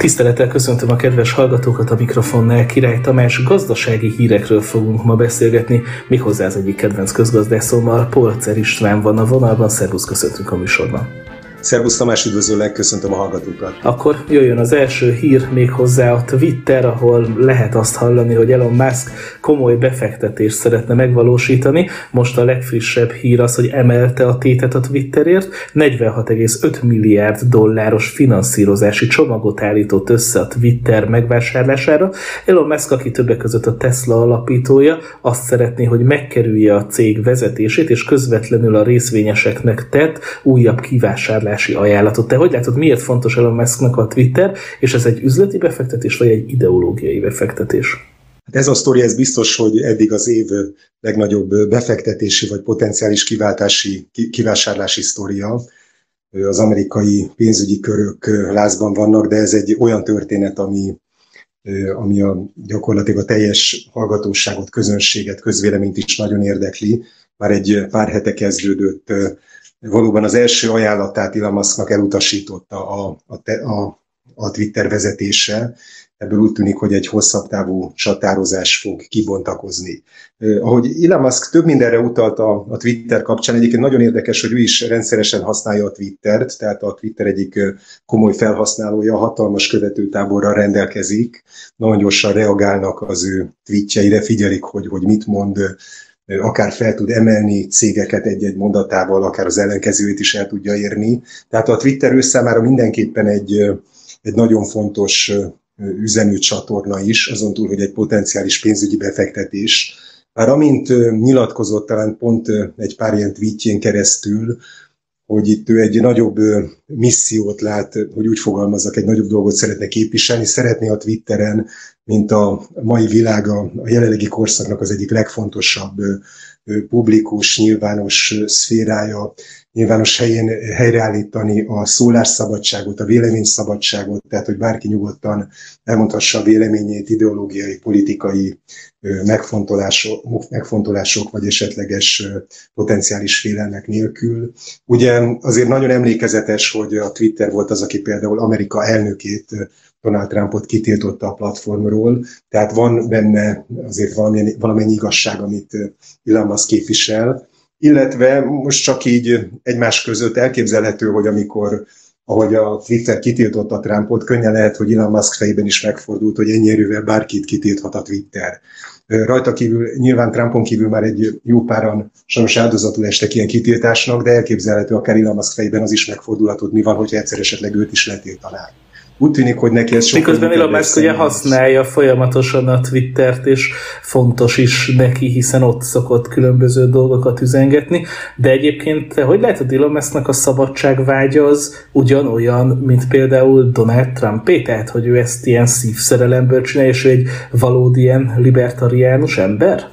Tisztelettel köszöntöm a kedves hallgatókat a mikrofonnál. Király Tamás gazdasági hírekről fogunk ma beszélgetni, méghozzá az egyik kedvenc közgazdászommal, Polcer István van a vonalban. Szervusz, köszöntünk a műsorban. Szervusz Tamás, üdvözöllek, köszöntöm a hallgatókat. Akkor jöjjön az első hír még hozzá a Twitter, ahol lehet azt hallani, hogy Elon Musk komoly befektetést szeretne megvalósítani. Most a legfrissebb hír az, hogy emelte a tétet a Twitterért, 46,5 milliárd dolláros finanszírozási csomagot állított össze a Twitter megvásárlására. Elon Musk, aki többek között a Tesla alapítója, azt szeretné, hogy megkerülje a cég vezetését, és közvetlenül a részvényeseknek tett újabb kivásárlást vásárlási ajánlatot. Te hogy látod, miért fontos Elon Musknak a Twitter, és ez egy üzleti befektetés, vagy egy ideológiai befektetés? Hát ez a sztori, ez biztos, hogy eddig az év legnagyobb befektetési vagy potenciális kiváltási, kivásárlási sztoria. Az amerikai pénzügyi körök lázban vannak, de ez egy olyan történet, ami, ami a, gyakorlatilag a teljes hallgatóságot, közönséget, közvéleményt is nagyon érdekli. Már egy pár hete kezdődött valóban az első ajánlatát Elon Musknak elutasította a, a, a, a Twitter vezetése, ebből úgy tűnik, hogy egy hosszabb távú csatározás fog kibontakozni. Ahogy Elon Musk több mindenre utalt a, a Twitter kapcsán, egyébként nagyon érdekes, hogy ő is rendszeresen használja a Twittert, tehát a Twitter egyik komoly felhasználója, hatalmas követőtáborral rendelkezik, nagyon gyorsan reagálnak az ő tweetjeire, figyelik, hogy, hogy mit mond, akár fel tud emelni cégeket egy-egy mondatával, akár az ellenkezőjét is el tudja érni. Tehát a Twitter ő számára mindenképpen egy, egy nagyon fontos üzenőcsatorna is, azon túl, hogy egy potenciális pénzügyi befektetés. Már amint nyilatkozott, talán pont egy pár ilyen tweetjén keresztül, hogy itt ő egy nagyobb missziót lát, hogy úgy fogalmazzak, egy nagyobb dolgot szeretne képviselni, szeretné a Twitteren, mint a mai világa, a jelenlegi korszaknak az egyik legfontosabb publikus, nyilvános szférája, nyilvános helyén helyreállítani a szólásszabadságot, a véleményszabadságot, tehát hogy bárki nyugodtan elmondhassa a véleményét ideológiai, politikai megfontolások, megfontolások vagy esetleges potenciális félelmek nélkül. Ugye azért nagyon emlékezetes, hogy a Twitter volt az, aki például Amerika elnökét Donald Trumpot kitiltotta a platformról, tehát van benne azért valamennyi, valamennyi igazság, amit Elon Musk képvisel, illetve most csak így egymás között elképzelhető, hogy amikor ahogy a Twitter kitiltotta Trumpot, könnyen lehet, hogy Elon Musk fejében is megfordult, hogy ennyi erővel bárkit kitilthat a Twitter. Rajta kívül, nyilván Trumpon kívül már egy jó páran sajnos áldozatul estek ilyen kitiltásnak, de elképzelhető akár Elon Musk fejében az is megfordulhat, mi van, hogyha egyszer esetleg őt is letiltanák úgy tűnik, hogy neki ez sokkal Miközben Elon Musk ugye használja folyamatosan a Twittert, és fontos is neki, hiszen ott szokott különböző dolgokat üzengetni, de egyébként te hogy látod Elon Musknak a szabadságvágya az ugyanolyan, mint például Donald Trumpé, tehát hogy ő ezt ilyen szívszerelemből csinálja, és ő egy valódi ilyen libertariánus ember?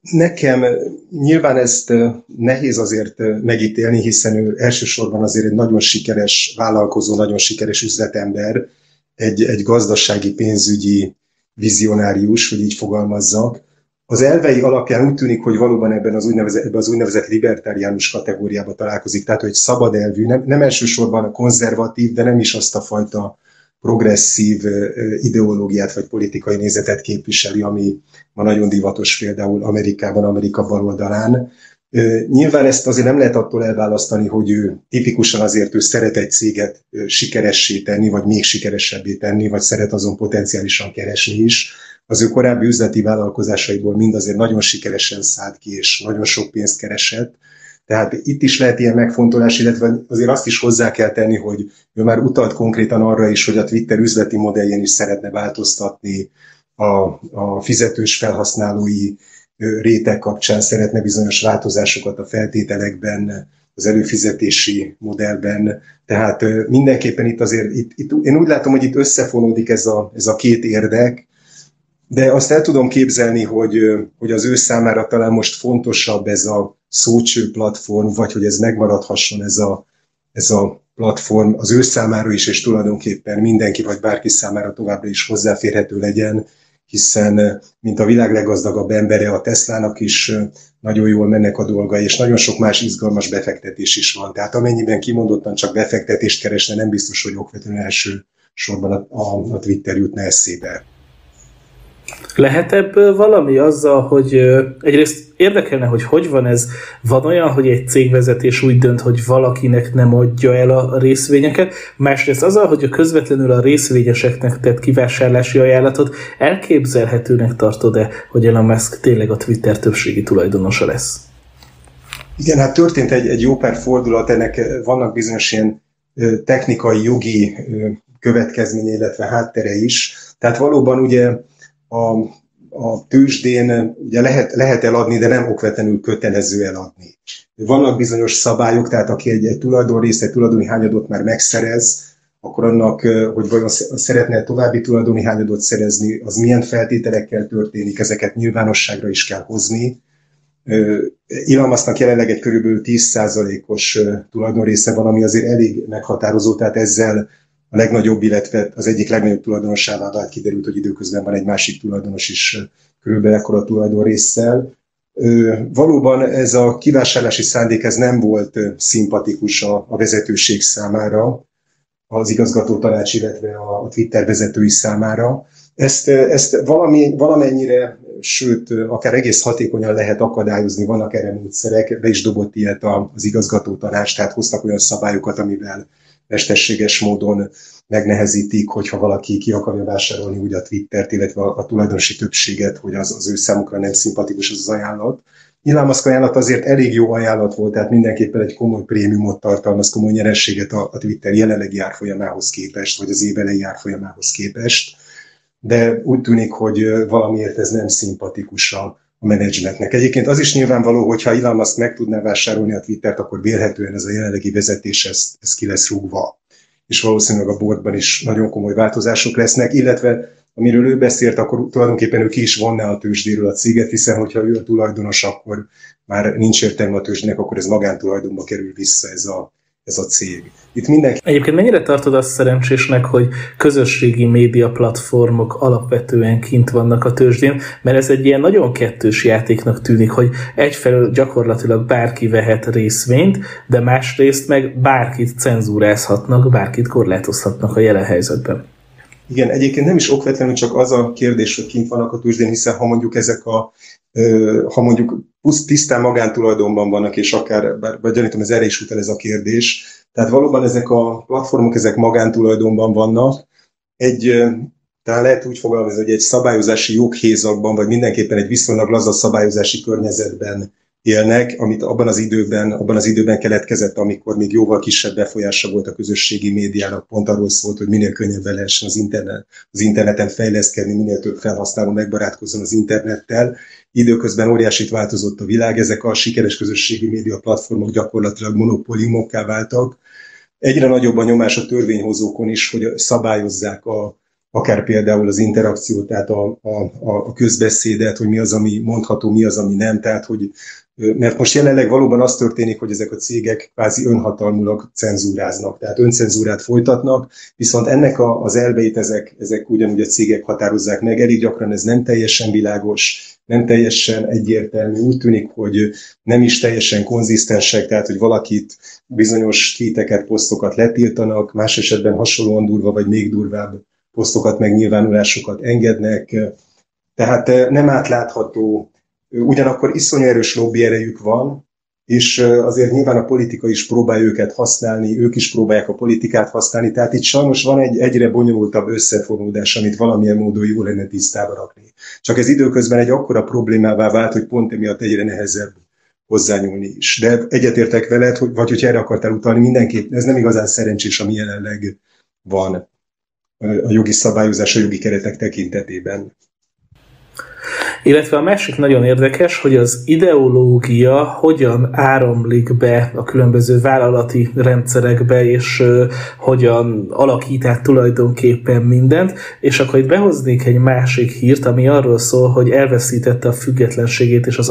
Nekem nyilván ezt nehéz azért megítélni, hiszen ő elsősorban azért egy nagyon sikeres vállalkozó, nagyon sikeres üzletember, egy, egy gazdasági, pénzügyi vizionárius, hogy így fogalmazzak. Az elvei alapján úgy tűnik, hogy valóban ebben az úgynevezett, ebben az úgynevezett libertáriánus kategóriába találkozik, tehát hogy szabad elvű, nem, nem elsősorban a konzervatív, de nem is azt a fajta progresszív ideológiát vagy politikai nézetet képviseli, ami ma nagyon divatos például Amerikában, Amerika baloldalán. Nyilván ezt azért nem lehet attól elválasztani, hogy ő tipikusan azért ő szeret egy céget sikeressé tenni, vagy még sikeresebbé tenni, vagy szeret azon potenciálisan keresni is. Az ő korábbi üzleti vállalkozásaiból mind azért nagyon sikeresen szállt ki, és nagyon sok pénzt keresett tehát itt is lehet ilyen megfontolás, illetve azért azt is hozzá kell tenni, hogy ő már utalt konkrétan arra is, hogy a Twitter üzleti modelljén is szeretne változtatni a, a fizetős felhasználói réteg kapcsán, szeretne bizonyos változásokat a feltételekben, az előfizetési modellben. Tehát mindenképpen itt azért, itt, itt, én úgy látom, hogy itt összefonódik ez a, ez a két érdek, de azt el tudom képzelni, hogy, hogy az ő számára talán most fontosabb ez a szócső platform, vagy hogy ez megmaradhasson ez a, ez a platform az ő számára is, és tulajdonképpen mindenki vagy bárki számára továbbra is hozzáférhető legyen, hiszen mint a világ leggazdagabb embere a Teslának is nagyon jól mennek a dolga, és nagyon sok más izgalmas befektetés is van. Tehát amennyiben kimondottan csak befektetést keresne, nem biztos, hogy okvetően első sorban a, a, a Twitter jutna eszébe. Lehet ebből valami azzal, hogy egyrészt érdekelne, hogy hogy van ez, van olyan, hogy egy cégvezetés úgy dönt, hogy valakinek nem adja el a részvényeket, másrészt azzal, hogy a közvetlenül a részvényeseknek tett kivásárlási ajánlatot elképzelhetőnek tartod-e, hogy Elon Musk tényleg a Twitter többségi tulajdonosa lesz? Igen, hát történt egy, egy jó pár fordulat, ennek vannak bizonyos ilyen technikai, jogi következménye, illetve háttere is. Tehát valóban ugye a, a tőzsdén ugye lehet, lehet eladni, de nem okvetlenül kötelező eladni. Vannak bizonyos szabályok, tehát aki egy, egy tulajdonrész, egy tulajdoni hányadot már megszerez, akkor annak, hogy vajon szeretne további tulajdoni hányadot szerezni, az milyen feltételekkel történik, ezeket nyilvánosságra is kell hozni. Illamasznak jelenleg egy körülbelül 10%-os tulajdonrésze van, ami azért elég meghatározó, tehát ezzel a legnagyobb, illetve az egyik legnagyobb tulajdonosává vált, kiderült, hogy időközben van egy másik tulajdonos is körülbelül ekkora tulajdon résszel. Valóban ez a kivásárlási szándék ez nem volt szimpatikus a, a vezetőség számára, az igazgató tanács, illetve a Twitter vezetői számára. Ezt, ezt valami, valamennyire, sőt, akár egész hatékonyan lehet akadályozni, vannak erre módszerek, be is dobott ilyet az igazgató tanács, tehát hoztak olyan szabályokat, amivel mesterséges módon megnehezítik, hogyha valaki ki akarja vásárolni úgy a Twittert, illetve a, tulajdonosi többséget, hogy az, az ő számukra nem szimpatikus az, az ajánlat. Nyilván az ajánlat azért elég jó ajánlat volt, tehát mindenképpen egy komoly prémiumot tartalmaz, komoly nyerességet a, a Twitter jelenlegi árfolyamához képest, vagy az évelei árfolyamához képest, de úgy tűnik, hogy valamiért ez nem szimpatikus a, menedzsmentnek. Egyébként az is nyilvánvaló, hogy ha Elon Musk meg tudná vásárolni a Twittert, akkor vélhetően ez a jelenlegi vezetés ez, ez ki lesz rúgva. És valószínűleg a boardban is nagyon komoly változások lesznek, illetve amiről ő beszélt, akkor tulajdonképpen ő ki is vonná a tőzsdéről a céget, hiszen hogyha ő a tulajdonos, akkor már nincs értelme a tőzsdének, akkor ez magántulajdonba kerül vissza ez a, ez a cég. Itt mindenki... Egyébként mennyire tartod azt szerencsésnek, hogy közösségi média platformok alapvetően kint vannak a tőzsdén, mert ez egy ilyen nagyon kettős játéknak tűnik, hogy egyfelől gyakorlatilag bárki vehet részvényt, de másrészt meg bárkit cenzúrázhatnak, bárkit korlátozhatnak a jelen helyzetben. Igen, egyébként nem is okvetlenül csak az a kérdés, hogy kint vannak a tőzsdén, hiszen ha mondjuk ezek a ha mondjuk tisztán magántulajdonban vannak, és akár, bár, bár gyanítom, ez erre is utal ez a kérdés, tehát valóban ezek a platformok, ezek magántulajdonban vannak, egy, talán lehet úgy fogalmazni, hogy egy szabályozási joghézakban, vagy mindenképpen egy viszonylag laza szabályozási környezetben élnek, amit abban az időben, abban az időben keletkezett, amikor még jóval kisebb befolyása volt a közösségi médiának. Pont arról szólt, hogy minél könnyebben lehessen az, internet, az interneten fejleszkedni, minél több felhasználó megbarátkozzon az internettel. Időközben óriásit változott a világ, ezek a sikeres közösségi média platformok gyakorlatilag monopóliumokká váltak. Egyre nagyobb a nyomás a törvényhozókon is, hogy szabályozzák a, akár például az interakciót, tehát a, a, a közbeszédet, hogy mi az, ami mondható, mi az, ami nem, tehát hogy mert most jelenleg valóban az történik, hogy ezek a cégek kvázi önhatalmulag cenzúráznak, tehát öncenzúrát folytatnak, viszont ennek a, az elveit ezek, ezek ugyanúgy a cégek határozzák meg, elég gyakran ez nem teljesen világos, nem teljesen egyértelmű, úgy tűnik, hogy nem is teljesen konzisztensek, tehát hogy valakit bizonyos tweeteket, posztokat letiltanak, más esetben hasonlóan durva vagy még durvább posztokat, meg nyilvánulásokat engednek, tehát nem átlátható ugyanakkor iszonyú erős lobby erejük van, és azért nyilván a politika is próbálja őket használni, ők is próbálják a politikát használni, tehát itt sajnos van egy egyre bonyolultabb összefonódás, amit valamilyen módon jó lenne tisztába rakni. Csak ez időközben egy akkora problémává vált, hogy pont emiatt egyre nehezebb hozzányúlni is. De egyetértek veled, hogy, vagy hogy erre akartál utalni, mindenképp ez nem igazán szerencsés, ami jelenleg van a jogi szabályozás, a jogi keretek tekintetében. Illetve a másik nagyon érdekes, hogy az ideológia hogyan áramlik be a különböző vállalati rendszerekbe, és hogyan alakít át tulajdonképpen mindent, és akkor itt behoznék egy másik hírt, ami arról szól, hogy elveszítette a függetlenségét és az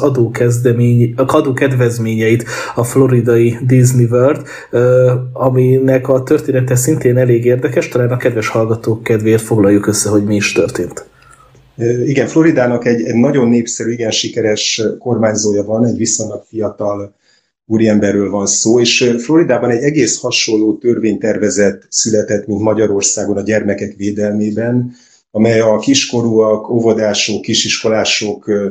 adókedvezményeit a floridai Disney World, uh, aminek a története szintén elég érdekes, talán a kedves hallgatók kedvéért foglaljuk össze, hogy mi is történt. Igen, Floridának egy, egy nagyon népszerű, igen sikeres kormányzója van, egy viszonylag fiatal úriemberről van szó, és Floridában egy egész hasonló törvénytervezet született, mint Magyarországon a gyermekek védelmében, amely a kiskorúak, óvodások, kisiskolások ö,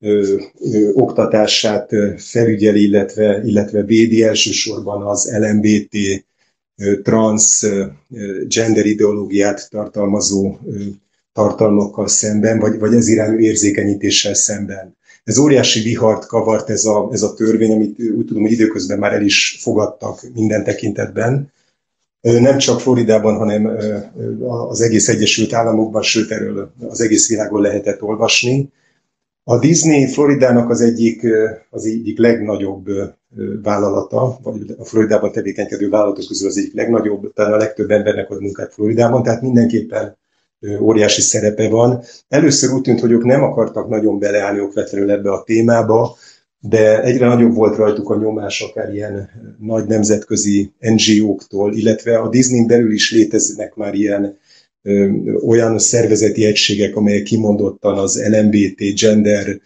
ö, ö, oktatását felügyeli, illetve, illetve védi. Elsősorban az LMBT, trans, gender ideológiát tartalmazó tartalmakkal szemben, vagy, vagy ez irányú érzékenyítéssel szemben. Ez óriási vihart kavart ez a, ez a törvény, amit úgy tudom, hogy időközben már el is fogadtak minden tekintetben. Nem csak Floridában, hanem az egész Egyesült Államokban, sőt erről az egész világon lehetett olvasni. A Disney Floridának az egyik, az egyik legnagyobb vállalata, vagy a Floridában tevékenykedő vállalatok közül az egyik legnagyobb, talán a legtöbb embernek ad munkát Floridában, tehát mindenképpen óriási szerepe van. Először úgy tűnt, hogy ők nem akartak nagyon beleállni okvetlenül ebbe a témába, de egyre nagyobb volt rajtuk a nyomás, akár ilyen nagy nemzetközi NGO-któl, illetve a Disney belül is léteznek már ilyen ö, olyan szervezeti egységek, amelyek kimondottan az LMBT, gender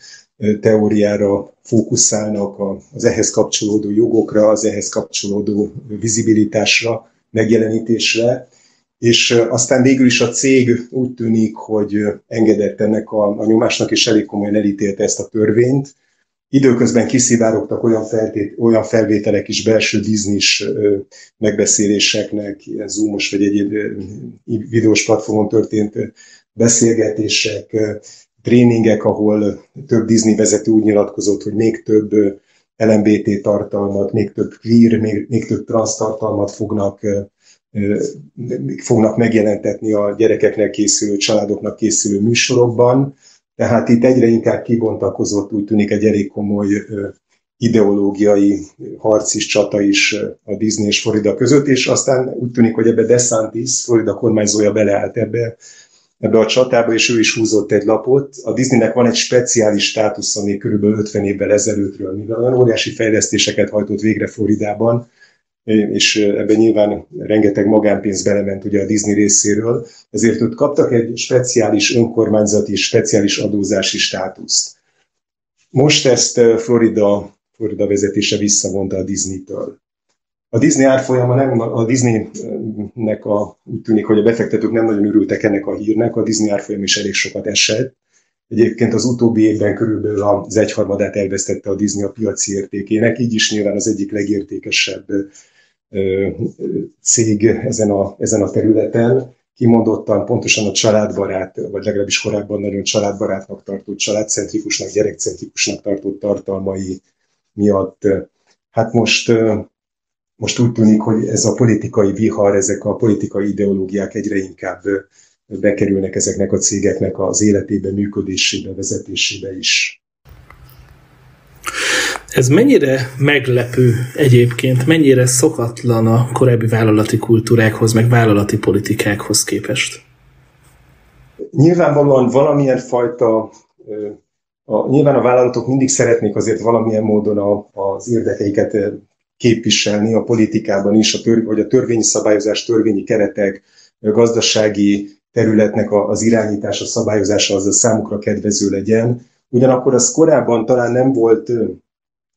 teóriára fókuszálnak, az ehhez kapcsolódó jogokra, az ehhez kapcsolódó vizibilitásra, megjelenítésre, és aztán végül is a cég úgy tűnik, hogy engedett ennek a, a nyomásnak, és elég komolyan elítélte ezt a törvényt. Időközben kiszivárogtak olyan, feltét, olyan felvételek is belső biznis megbeszéléseknek, ilyen zoomos vagy egyéb videós platformon történt beszélgetések, tréningek, ahol több Disney vezető úgy nyilatkozott, hogy még több LMBT tartalmat, még több queer, még, még több trans tartalmat fognak fognak megjelentetni a gyerekeknek készülő, családoknak készülő műsorokban. Tehát itt egyre inkább kibontakozott, úgy tűnik egy elég komoly ideológiai harc is, csata is a Disney és Florida között, és aztán úgy tűnik, hogy ebbe DeSantis, Florida kormányzója beleállt ebbe, ebbe a csatába, és ő is húzott egy lapot. A Disneynek van egy speciális státusz, ami körülbelül 50 évvel ezelőttről, mivel olyan óriási fejlesztéseket hajtott végre Floridában, és ebben nyilván rengeteg magánpénz belement ugye a Disney részéről, ezért ott kaptak egy speciális önkormányzati, speciális adózási státuszt. Most ezt Florida, Florida vezetése visszavonta a Disney-től. A Disney árfolyama nem, a Disneynek a, úgy tűnik, hogy a befektetők nem nagyon örültek ennek a hírnek, a Disney árfolyam is elég sokat esett. Egyébként az utóbbi évben körülbelül az egyharmadát elvesztette a Disney a piaci értékének, így is nyilván az egyik legértékesebb cég ezen a, ezen a területen, kimondottan pontosan a családbarát, vagy legalábbis korábban nagyon családbarátnak tartott, családcentrikusnak, gyerekcentrikusnak tartott tartalmai miatt. Hát most, most úgy tűnik, hogy ez a politikai vihar, ezek a politikai ideológiák egyre inkább bekerülnek ezeknek a cégeknek az életébe, működésébe, vezetésébe is. Ez mennyire meglepő egyébként, mennyire szokatlan a korábbi vállalati kultúrákhoz, meg vállalati politikákhoz képest? Nyilvánvalóan valamilyen fajta, a, nyilván a vállalatok mindig szeretnék azért valamilyen módon a, az érdekeiket képviselni a politikában is, a tör, vagy a törvényi szabályozás, törvényi keretek, gazdasági területnek az irányítása, szabályozása az a számukra kedvező legyen. Ugyanakkor az korábban talán nem volt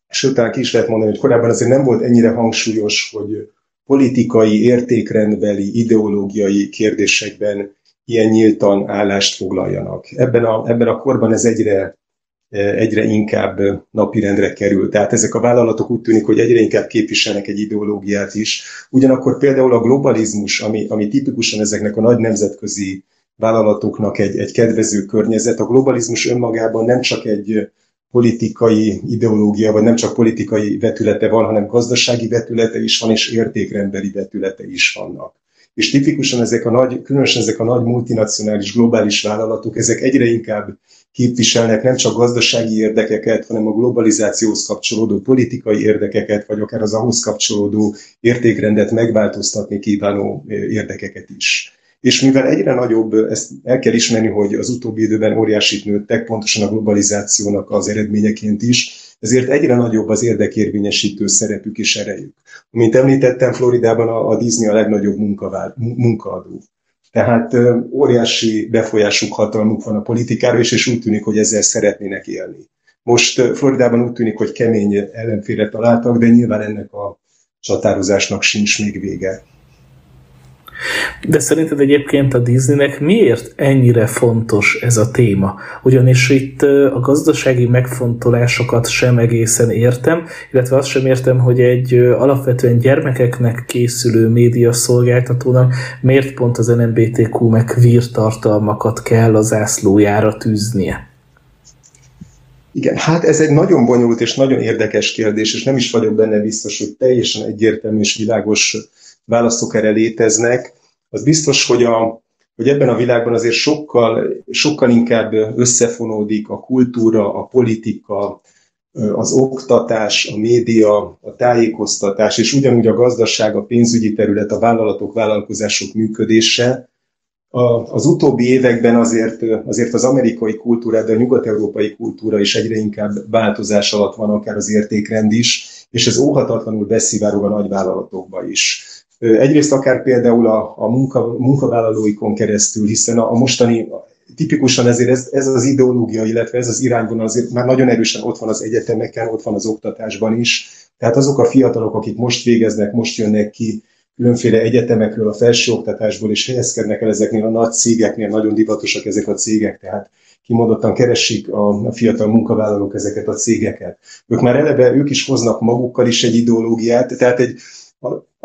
sőt, talán ki is lehet mondani, hogy korábban azért nem volt ennyire hangsúlyos, hogy politikai, értékrendbeli, ideológiai kérdésekben ilyen nyíltan állást foglaljanak. Ebben a, ebben a korban ez egyre, egyre inkább napirendre kerül. Tehát ezek a vállalatok úgy tűnik, hogy egyre inkább képviselnek egy ideológiát is. Ugyanakkor például a globalizmus, ami, ami tipikusan ezeknek a nagy nemzetközi vállalatoknak egy, egy kedvező környezet, a globalizmus önmagában nem csak egy politikai ideológia, vagy nem csak politikai vetülete van, hanem gazdasági vetülete is van, és értékrendbeli vetülete is vannak. És tipikusan ezek a nagy, különösen ezek a nagy multinacionális, globális vállalatok, ezek egyre inkább képviselnek nem csak gazdasági érdekeket, hanem a globalizációhoz kapcsolódó politikai érdekeket, vagy akár az ahhoz kapcsolódó értékrendet megváltoztatni kívánó érdekeket is és mivel egyre nagyobb, ezt el kell ismerni, hogy az utóbbi időben óriásit nőttek, pontosan a globalizációnak az eredményeként is, ezért egyre nagyobb az érdekérvényesítő szerepük és erejük. Mint említettem, Floridában a, Disney a legnagyobb munkaadó. Tehát óriási befolyásuk, hatalmuk van a politikára, és, és úgy tűnik, hogy ezzel szeretnének élni. Most Floridában úgy tűnik, hogy kemény ellenfélre találtak, de nyilván ennek a csatározásnak sincs még vége. De szerinted egyébként a Disneynek miért ennyire fontos ez a téma? Ugyanis itt a gazdasági megfontolásokat sem egészen értem, illetve azt sem értem, hogy egy alapvetően gyermekeknek készülő média szolgáltatónak miért pont az NMBTQ meg queer tartalmakat kell az ászlójára tűznie. Igen, hát ez egy nagyon bonyolult és nagyon érdekes kérdés, és nem is vagyok benne biztos, hogy teljesen egyértelmű és világos válaszok erre léteznek. Az biztos, hogy, a, hogy ebben a világban azért sokkal, sokkal inkább összefonódik a kultúra, a politika, az oktatás, a média, a tájékoztatás, és ugyanúgy a gazdaság, a pénzügyi terület, a vállalatok, vállalkozások működése, az utóbbi években azért, azért az amerikai kultúra, de a nyugat-európai kultúra is egyre inkább változás alatt van, akár az értékrend is, és ez óhatatlanul beszivárog a nagyvállalatokba is. Egyrészt akár például a, a munka, munkavállalóikon keresztül, hiszen a, a mostani tipikusan ezért ez, ez az ideológia, illetve ez az irányvonal azért már nagyon erősen ott van az egyetemeken, ott van az oktatásban is. Tehát azok a fiatalok, akik most végeznek, most jönnek ki különféle egyetemekről, a felsőoktatásból, és helyezkednek el ezeknél a nagy cégeknél, nagyon divatosak ezek a cégek, tehát kimondottan keresik a, fiatal munkavállalók ezeket a cégeket. Ők már eleve, ők is hoznak magukkal is egy ideológiát, tehát egy,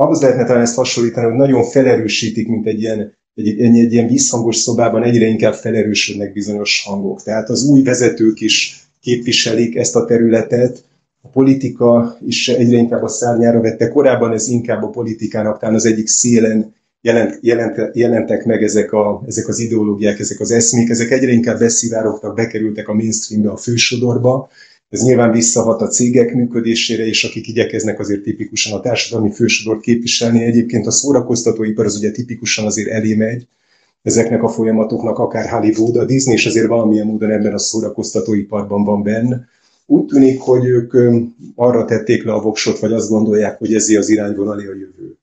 ahhoz lehetne talán ezt hasonlítani, hogy nagyon felerősítik, mint egy ilyen, egy, egy, egy ilyen visszhangos szobában egyre inkább felerősödnek bizonyos hangok. Tehát az új vezetők is képviselik ezt a területet, a politika is egyre inkább a szárnyára vette. Korábban ez inkább a politikának talán az egyik szélen jelent, jelent, jelentek meg ezek, a, ezek az ideológiák, ezek az eszmék, ezek egyre inkább beszivárogtak, bekerültek a mainstreambe, a fősodorba. Ez nyilván visszahat a cégek működésére, és akik igyekeznek azért tipikusan a társadalmi fősodort képviselni. Egyébként a szórakoztatóipar az ugye tipikusan azért elé megy, ezeknek a folyamatoknak, akár Hollywood, a Disney is azért valamilyen módon ebben a szórakoztatóiparban van benne, úgy tűnik, hogy ők arra tették le a voksot, vagy azt gondolják, hogy ez az irányvonali a jövő.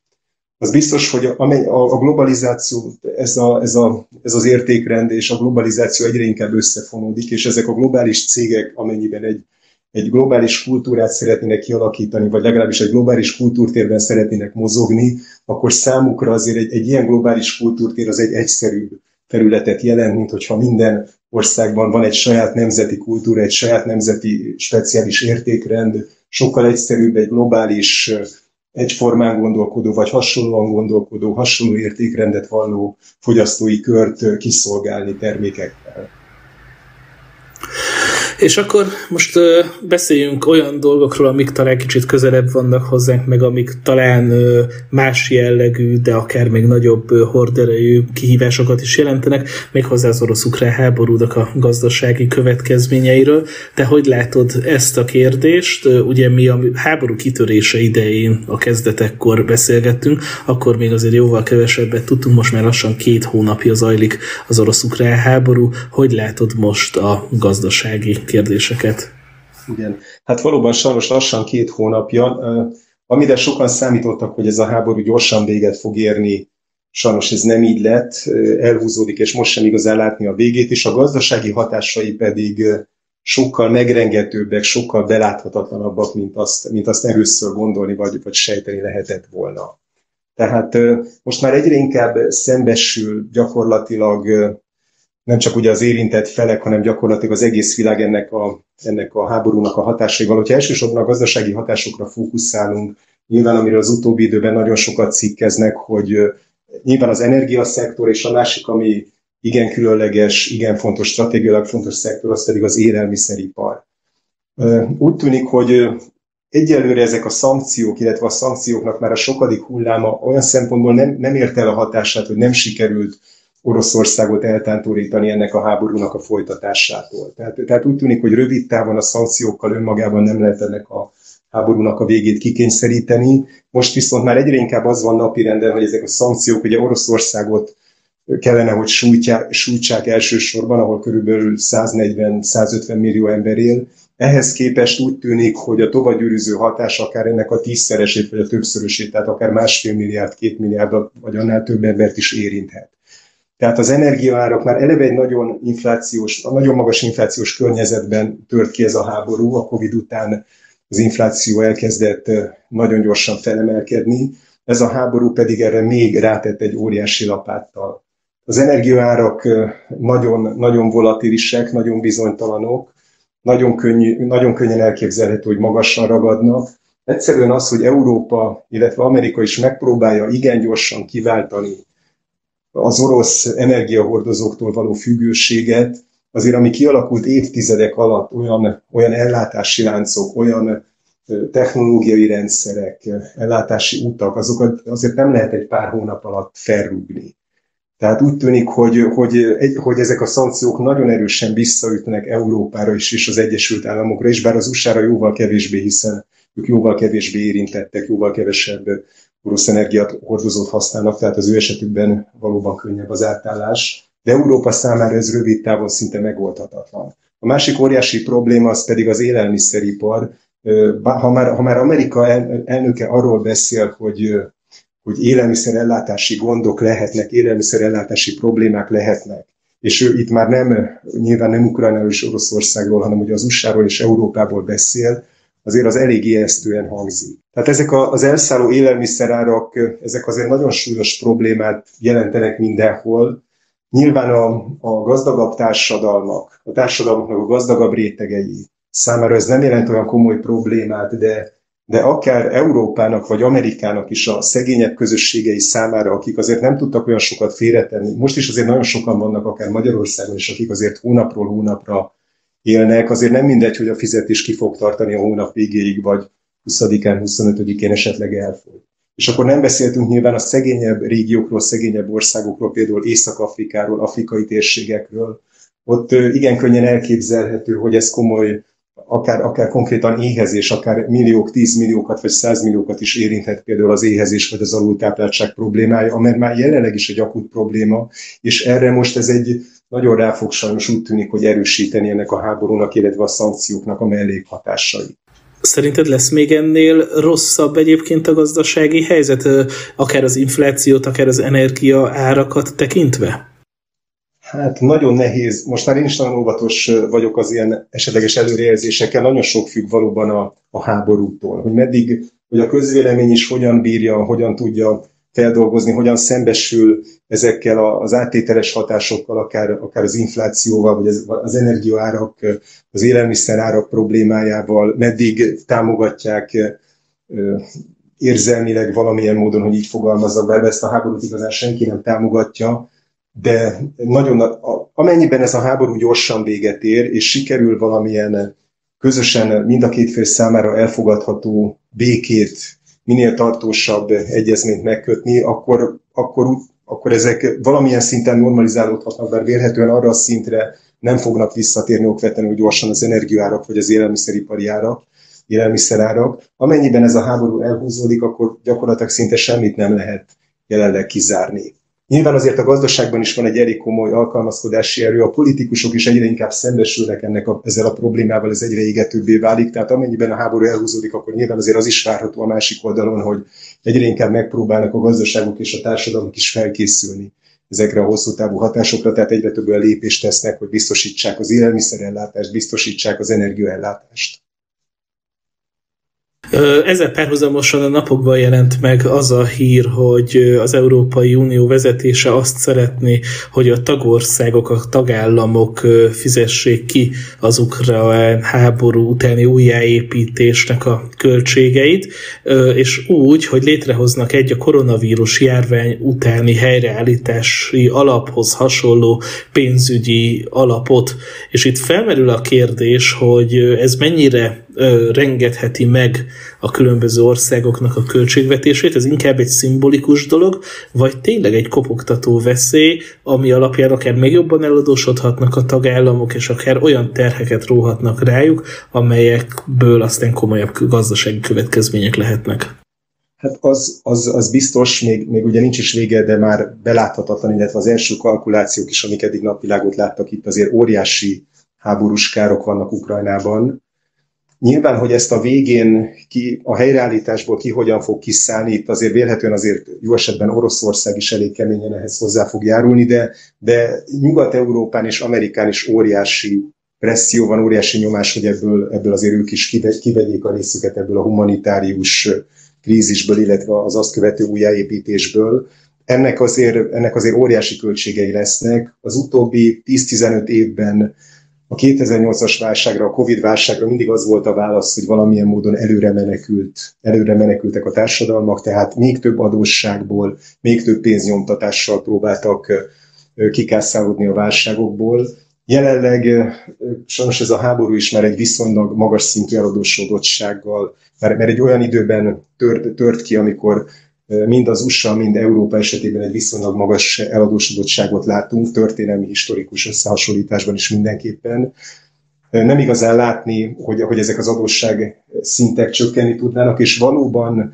Az biztos, hogy a, a globalizáció, ez, a, ez, a, ez az értékrend és a globalizáció egyre inkább összefonódik, és ezek a globális cégek, amennyiben egy, egy globális kultúrát szeretnének kialakítani, vagy legalábbis egy globális kultúrtérben szeretnének mozogni, akkor számukra azért egy, egy ilyen globális kultúrtér az egy egyszerűbb területet jelent, mint hogyha minden országban van egy saját nemzeti kultúra, egy saját nemzeti speciális értékrend, sokkal egyszerűbb egy globális, egyformán gondolkodó, vagy hasonlóan gondolkodó, hasonló értékrendet valló fogyasztói kört kiszolgálni termékekkel. És akkor most beszéljünk olyan dolgokról, amik talán kicsit közelebb vannak hozzánk, meg amik talán más jellegű, de akár még nagyobb horderejű kihívásokat is jelentenek, méghozzá az orosz-ukrán háborúnak a gazdasági következményeiről. De hogy látod ezt a kérdést? Ugye mi a háború kitörése idején a kezdetekkor beszélgettünk, akkor még azért jóval kevesebbet tudtunk, most már lassan két hónapja zajlik az orosz-ukrán háború. Hogy látod most a gazdasági kérdéseket. Igen, hát valóban sajnos lassan két hónapja, amire sokan számítottak, hogy ez a háború gyorsan véget fog érni, sajnos ez nem így lett, elhúzódik, és most sem igazán látni a végét, és a gazdasági hatásai pedig sokkal megrengetőbbek, sokkal beláthatatlanabbak, mint azt, mint azt először gondolni, vagy, vagy sejteni lehetett volna. Tehát most már egyre inkább szembesül gyakorlatilag nem csak ugye az érintett felek, hanem gyakorlatilag az egész világ ennek a, ennek a háborúnak a hatásaival. Hogyha elsősorban a gazdasági hatásokra fókuszálunk, nyilván amiről az utóbbi időben nagyon sokat cikkeznek, hogy nyilván az energiaszektor és a másik, ami igen különleges, igen fontos, stratégiailag fontos szektor, az pedig az élelmiszeripar. Úgy tűnik, hogy egyelőre ezek a szankciók, illetve a szankcióknak már a sokadik hulláma olyan szempontból nem, nem ért el a hatását, hogy nem sikerült Oroszországot eltántorítani ennek a háborúnak a folytatásától. Tehát, tehát úgy tűnik, hogy rövid távon a szankciókkal önmagában nem lehet ennek a háborúnak a végét kikényszeríteni. Most viszont már egyre inkább az van napirenden, hogy ezek a szankciók ugye Oroszországot kellene, hogy sújtják, sújtsák elsősorban, ahol körülbelül 140-150 millió ember él. Ehhez képest úgy tűnik, hogy a tovagyűrűző hatás akár ennek a tízszeresét, vagy a többszörösét, tehát akár másfél milliárd, két milliárd, vagy annál több embert is érinthet. Tehát az energiaárak már eleve egy nagyon inflációs, nagyon magas inflációs környezetben tört ki ez a háború, a Covid után az infláció elkezdett nagyon gyorsan felemelkedni, ez a háború pedig erre még rátett egy óriási lapáttal. Az energiaárak nagyon, nagyon volatilisek, nagyon bizonytalanok, nagyon, könnyű, nagyon könnyen elképzelhető, hogy magasan ragadnak. Egyszerűen az, hogy Európa, illetve Amerika is megpróbálja igen gyorsan kiváltani az orosz energiahordozóktól való függőséget, azért ami kialakult évtizedek alatt olyan, olyan ellátási láncok, olyan technológiai rendszerek, ellátási utak, azokat azért nem lehet egy pár hónap alatt felrúgni. Tehát úgy tűnik, hogy, hogy, hogy ezek a szankciók nagyon erősen visszaütnek Európára is, és az Egyesült Államokra is, bár az USA-ra jóval kevésbé, hiszen ők jóval kevésbé érintettek, jóval kevesebb orosz energiát hordozót használnak, tehát az ő esetükben valóban könnyebb az átállás. De Európa számára ez rövid távon szinte megoldhatatlan. A másik óriási probléma az pedig az élelmiszeripar. Ha már, ha már Amerika elnöke arról beszél, hogy hogy élelmiszerellátási gondok lehetnek, élelmiszerellátási problémák lehetnek. És ő itt már nem, nyilván nem Ukrajnáról és Oroszországról, hanem ugye az USA-ról és Európából beszél, azért az elég ijesztően hangzik. Tehát ezek az elszálló élelmiszerárak, ezek azért nagyon súlyos problémát jelentenek mindenhol. Nyilván a, a gazdagabb társadalmak, a társadalmaknak a gazdagabb rétegei számára ez nem jelent olyan komoly problémát, de de akár Európának vagy Amerikának is a szegényebb közösségei számára, akik azért nem tudtak olyan sokat félretenni. Most is azért nagyon sokan vannak, akár Magyarországon is, akik azért hónapról hónapra élnek, azért nem mindegy, hogy a fizetés ki fog tartani a hónap végéig, vagy 20-án, 25-én esetleg elfogy. És akkor nem beszéltünk nyilván a szegényebb régiókról, szegényebb országokról, például Észak-Afrikáról, afrikai térségekről. Ott igen könnyen elképzelhető, hogy ez komoly akár, akár konkrétan éhezés, akár milliók, tízmilliókat vagy százmilliókat is érinthet például az éhezés vagy az alultápláltság problémája, amely már jelenleg is egy akut probléma, és erre most ez egy nagyon rá fog sajnos úgy tűnik, hogy erősíteni ennek a háborúnak, illetve a szankcióknak a mellékhatásai. Szerinted lesz még ennél rosszabb egyébként a gazdasági helyzet, akár az inflációt, akár az energia árakat tekintve? Hát nagyon nehéz, most már én is nagyon óvatos vagyok az ilyen esetleges előrejelzésekkel, nagyon sok függ valóban a, a háborútól, hogy meddig, hogy a közvélemény is hogyan bírja, hogyan tudja feldolgozni, hogyan szembesül ezekkel az áttételes hatásokkal, akár, akár az inflációval, vagy az, az energiaárak, az élelmiszerárak problémájával, meddig támogatják érzelmileg valamilyen módon, hogy így fogalmazzak, bár ezt a háborút igazán senki nem támogatja, de nagyon, amennyiben ez a háború gyorsan véget ér, és sikerül valamilyen közösen mind a két fél számára elfogadható békét, minél tartósabb egyezményt megkötni, akkor, akkor, akkor ezek valamilyen szinten normalizálódhatnak, bár vélhetően arra a szintre nem fognak visszatérni okvetlenül gyorsan az energiaárak vagy az élelmiszeripari árak, élelmiszerárak. Amennyiben ez a háború elhúzódik, akkor gyakorlatilag szinte semmit nem lehet jelenleg kizárni. Nyilván azért a gazdaságban is van egy elég komoly alkalmazkodási erő, a politikusok is egyre inkább szembesülnek ennek a, ezzel a problémával, ez egyre égetőbbé válik, tehát amennyiben a háború elhúzódik, akkor nyilván azért az is várható a másik oldalon, hogy egyre inkább megpróbálnak a gazdaságok és a társadalmak is felkészülni ezekre a hosszú távú hatásokra, tehát egyre több olyan lépést tesznek, hogy biztosítsák az élelmiszerellátást, biztosítsák az energiaellátást. Ezzel párhuzamosan a napokban jelent meg az a hír, hogy az Európai Unió vezetése azt szeretné, hogy a tagországok, a tagállamok fizessék ki az ukrán háború utáni újjáépítésnek a költségeit, és úgy, hogy létrehoznak egy a koronavírus járvány utáni helyreállítási alaphoz hasonló pénzügyi alapot. És itt felmerül a kérdés, hogy ez mennyire rengetheti meg a különböző országoknak a költségvetését, ez inkább egy szimbolikus dolog, vagy tényleg egy kopogtató veszély, ami alapján akár még jobban eladósodhatnak a tagállamok, és akár olyan terheket róhatnak rájuk, amelyekből aztán komolyabb gazdasági következmények lehetnek. Hát az, az, az biztos, még, még ugye nincs is vége, de már beláthatatlan, illetve az első kalkulációk is, amik eddig napvilágot láttak itt, azért óriási háborús károk vannak Ukrajnában, Nyilván, hogy ezt a végén ki, a helyreállításból ki hogyan fog kiszállni, itt azért vélhetően azért jó esetben Oroszország is elég keményen ehhez hozzá fog járulni, de, de Nyugat-Európán és Amerikán is óriási presszió van, óriási nyomás, hogy ebből, ebből azért ők is kivegyék a részüket ebből a humanitárius krízisből, illetve az azt követő újjáépítésből. Ennek azért, ennek azért óriási költségei lesznek. Az utóbbi 10-15 évben a 2008-as válságra, a Covid válságra mindig az volt a válasz, hogy valamilyen módon előre menekült, előre menekültek a társadalmak, tehát még több adósságból, még több pénznyomtatással próbáltak kikászálódni a válságokból. Jelenleg sajnos ez a háború is már egy viszonylag magas szintű eladósodottsággal, mert, mert egy olyan időben tört, tört ki, amikor mind az USA, mind Európa esetében egy viszonylag magas eladósodottságot látunk, történelmi historikus összehasonlításban is mindenképpen. Nem igazán látni, hogy, hogy ezek az adósság szintek csökkenni tudnának, és valóban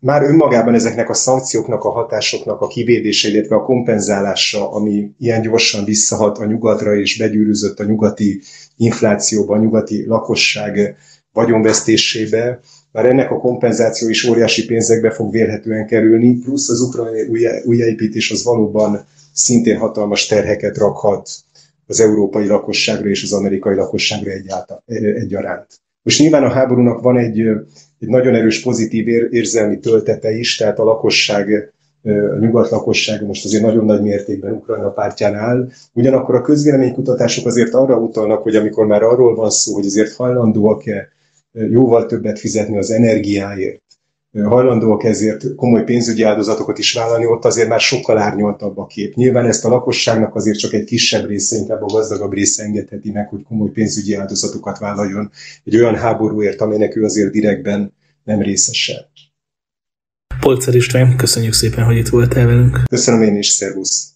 már önmagában ezeknek a szankcióknak, a hatásoknak a kivédése, illetve a kompenzálása, ami ilyen gyorsan visszahat a nyugatra és begyűrűzött a nyugati inflációba, a nyugati lakosság vagyonvesztésébe, már ennek a kompenzáció is óriási pénzekbe fog vélhetően kerülni, plusz az ukrajnai újjáépítés az valóban szintén hatalmas terheket rakhat az európai lakosságra és az amerikai lakosságra egyaránt. Most nyilván a háborúnak van egy, egy nagyon erős pozitív érzelmi töltete is, tehát a lakosság, a nyugat lakossága most azért nagyon nagy mértékben Ukrajna pártján áll. Ugyanakkor a közvéleménykutatások azért arra utalnak, hogy amikor már arról van szó, hogy azért hajlandóak-e jóval többet fizetni az energiáért, hajlandóak ezért komoly pénzügyi áldozatokat is vállalni, ott azért már sokkal árnyaltabb a kép. Nyilván ezt a lakosságnak azért csak egy kisebb része, inkább a gazdagabb része engedheti meg, hogy komoly pénzügyi áldozatokat vállaljon egy olyan háborúért, amelynek ő azért direktben nem részese. Polcer István, köszönjük szépen, hogy itt voltál velünk. Köszönöm én is, szervusz!